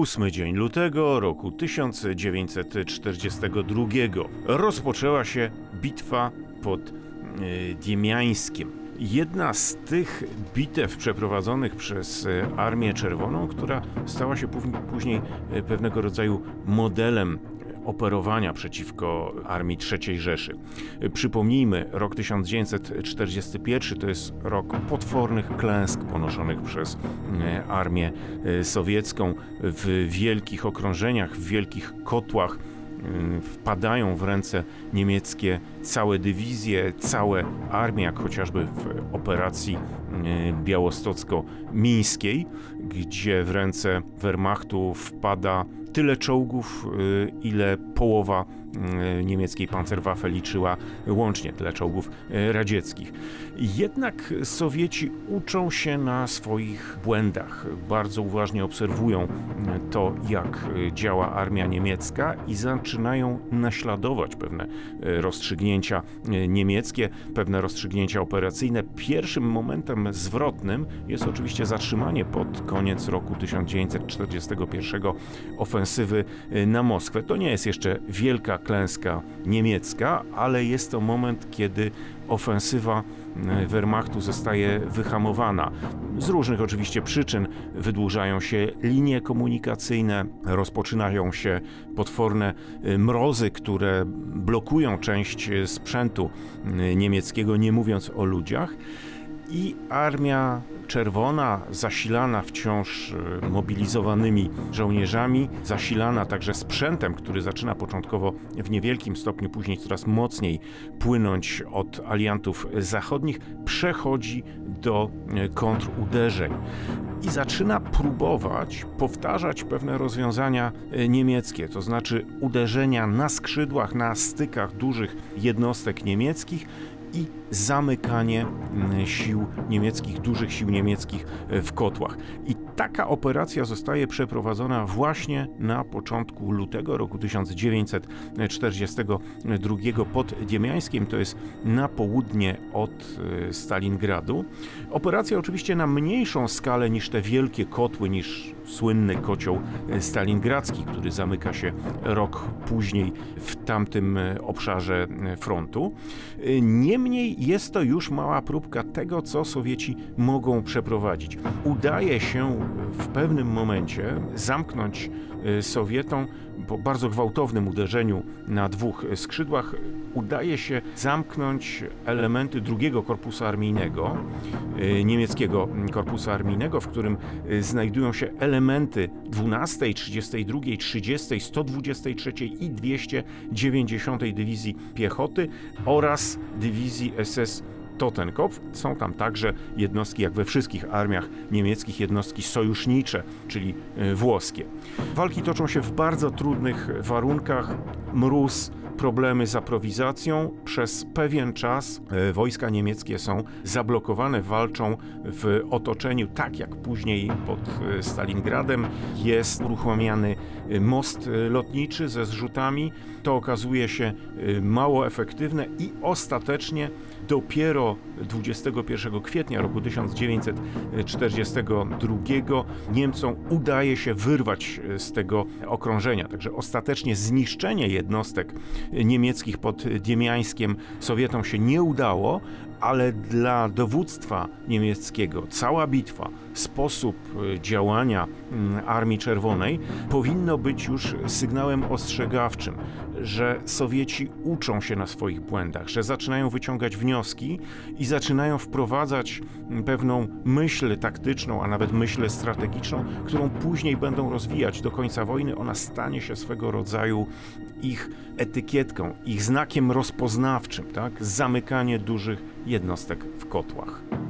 8 dzień lutego roku 1942 rozpoczęła się bitwa pod e, Diemiańskiem. Jedna z tych bitew przeprowadzonych przez e, Armię Czerwoną, która stała się później e, pewnego rodzaju modelem operowania przeciwko armii III Rzeszy. Przypomnijmy, rok 1941 to jest rok potwornych klęsk ponoszonych przez e, armię e, sowiecką w wielkich okrążeniach, w wielkich kotłach wpadają w ręce niemieckie całe dywizje, całe armie, jak chociażby w operacji białostocko-mińskiej, gdzie w ręce Wehrmachtu wpada tyle czołgów, y, ile połowa y, niemieckiej Panzerwaffe liczyła łącznie, tyle czołgów y, radzieckich. Jednak Sowieci uczą się na swoich błędach, bardzo uważnie obserwują to, jak działa armia niemiecka i zaczynają naśladować pewne rozstrzygnięcia niemieckie, pewne rozstrzygnięcia operacyjne. Pierwszym momentem zwrotnym jest oczywiście zatrzymanie pod koniec roku 1941 ofensywy na Moskwę. To nie jest jeszcze wielka klęska niemiecka, ale jest to moment, kiedy ofensywa y, Wehrmachtu zostaje wyhamowana. Z różnych oczywiście przyczyn wydłużają się linie komunikacyjne, rozpoczynają się potworne y, mrozy, które blokują część sprzętu niemieckiego, nie mówiąc o ludziach. I armia czerwona, zasilana wciąż e, mobilizowanymi żołnierzami, zasilana także sprzętem, który zaczyna początkowo w niewielkim stopniu, później coraz mocniej płynąć od aliantów zachodnich, przechodzi do e, kontruderzeń i zaczyna próbować powtarzać pewne rozwiązania e, niemieckie, to znaczy uderzenia na skrzydłach, na stykach dużych jednostek niemieckich i zamykanie mm, sił niemieckich, dużych sił niemieckich e, w kotłach. I taka operacja zostaje przeprowadzona właśnie na początku lutego roku 1942 pod Diemiańskiem, to jest na południe od e, Stalingradu. Operacja oczywiście na mniejszą skalę niż te wielkie kotły, niż słynny kocioł e, stalingradzki, który zamyka się rok później w tamtym obszarze frontu. Niemniej jest to już mała próbka tego, co Sowieci mogą przeprowadzić. Udaje się w pewnym momencie zamknąć Sowietom po bardzo gwałtownym uderzeniu na dwóch skrzydłach udaje się zamknąć elementy drugiego korpusu armijnego, y, niemieckiego korpusu armijnego, w którym y, znajdują się elementy 12, 32, 30, 123 i 290 Dywizji Piechoty oraz Dywizji SS Totenkopf. Są tam także jednostki, jak we wszystkich armiach niemieckich, jednostki sojusznicze, czyli e, włoskie. Walki toczą się w bardzo trudnych warunkach. Mróz, problemy z aprowizacją. Przez pewien czas e, wojska niemieckie są zablokowane, walczą w otoczeniu, tak jak później pod e, Stalingradem. Jest uruchamiany most lotniczy ze zrzutami. To okazuje się mało efektywne i ostatecznie Dopiero 21 kwietnia roku 1942 Niemcom udaje się wyrwać z tego okrążenia. Także ostatecznie zniszczenie jednostek niemieckich pod Diemiańskiem Sowietom się nie udało, ale dla dowództwa niemieckiego cała bitwa, sposób e, działania mm, Armii Czerwonej powinno być już sygnałem ostrzegawczym, że Sowieci uczą się na swoich błędach, że zaczynają wyciągać wnioski i zaczynają wprowadzać mm, pewną myśl taktyczną, a nawet myśl strategiczną, którą później będą rozwijać do końca wojny. Ona stanie się swego rodzaju ich etykietką, ich znakiem rozpoznawczym, tak? Zamykanie dużych jednostek w kotłach.